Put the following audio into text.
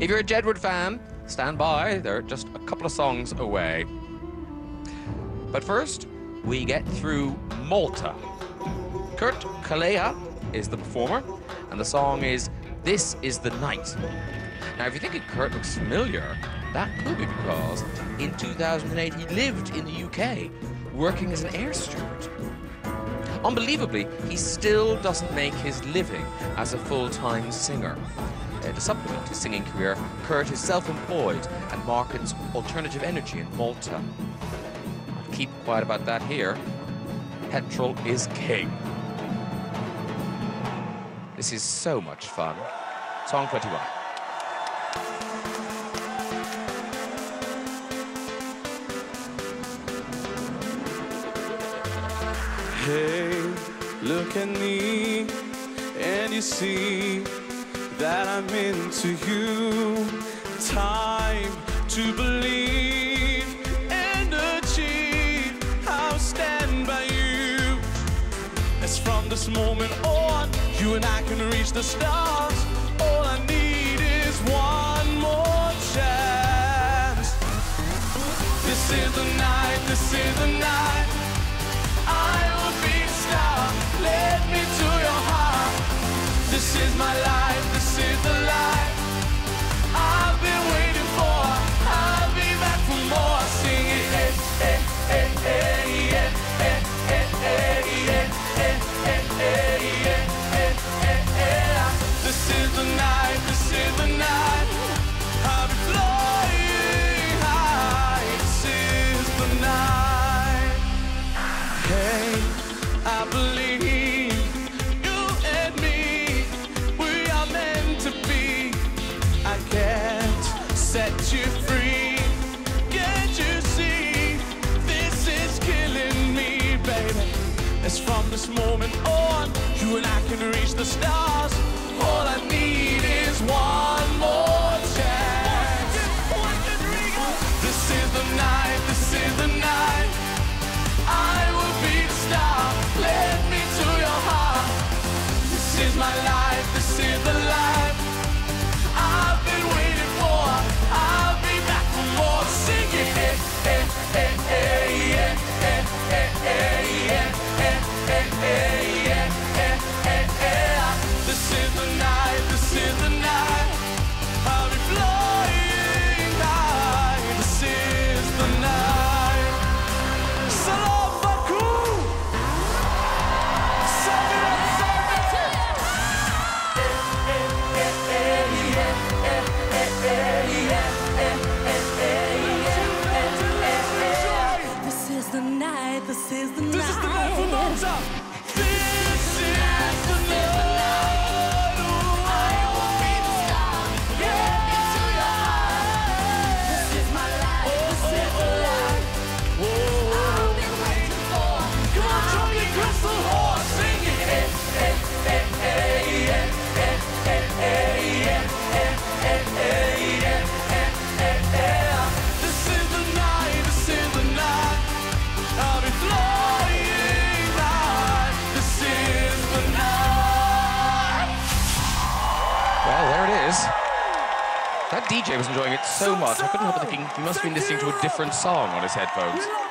If you're a Jedward fan, stand by. They're just a couple of songs away. But first, we get through Malta. Kurt Calleja is the performer, and the song is This is the Night. Now, if you're thinking Kurt looks familiar, that could be because in 2008 he lived in the UK, working as an air steward. Unbelievably, he still doesn't make his living as a full-time singer. Uh, to supplement his singing career, Kurt is self-employed and markets alternative energy in Malta. I'll keep quiet about that here. Petrol is king. This is so much fun. Song 21. Hey, look at me, and you see that I'm into you. Time to believe and achieve. I'll stand by you. As from this moment on, you and I can reach the stars. All I need is one more chance. This is the night, this is the night. From this moment on, you and I can reach the stars. All I need is one is the This is the night for night. That DJ was enjoying it so much, I couldn't help but thinking he must have been listening to a different song on his headphones.